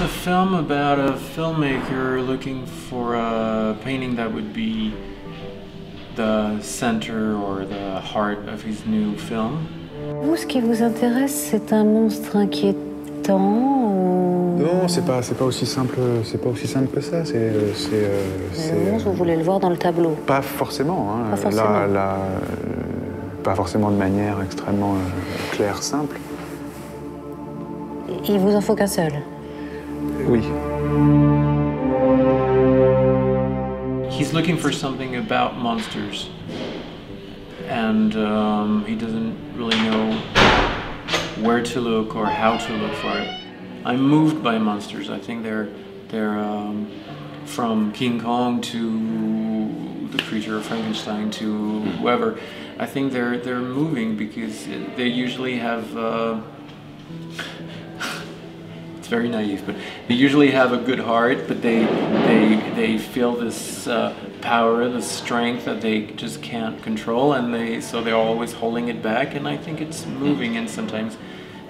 It's a film about a filmmaker looking for a painting that would be the center or the heart of his new film. Vous, ce qui vous intéresse, c'est un monstre inquiétant ou... Non, c'est pas, c'est pas aussi simple, c'est pas aussi simple que ça. C'est, c'est, euh, Le monstre, vous voulez le voir dans le tableau Pas forcément. hein. Pas forcément. Là, euh, pas forcément de manière extrêmement euh, claire, simple. Il vous en faut qu'un seul. Oui. He's looking for something about monsters, and um, he doesn't really know where to look or how to look for it. I'm moved by monsters. I think they're they're um, from King Kong to the creature of Frankenstein to whoever. I think they're they're moving because they usually have. Uh, very naive, but they usually have a good heart, but they they they feel this uh, power, this strength that they just can't control, and they so they're always holding it back. And I think it's moving, and sometimes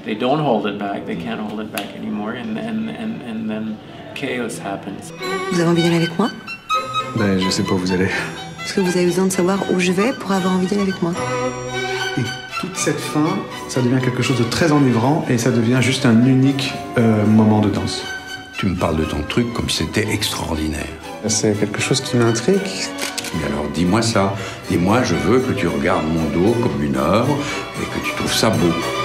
they don't hold it back, they can't hold it back anymore, and and and, and then chaos happens. Vous avez envie d'aller avec moi Ben, je sais pas où vous allez. Parce que vous avez besoin de savoir où je vais pour avoir envie d'aller avec moi. Et toute cette fin, ça devient quelque chose de très enivrant et ça devient juste un unique euh, moment de danse. Tu me parles de ton truc comme si c'était extraordinaire. C'est quelque chose qui m'intrigue. Mais alors dis-moi ça. Dis-moi, je veux que tu regardes mon dos comme une œuvre et que tu trouves ça beau.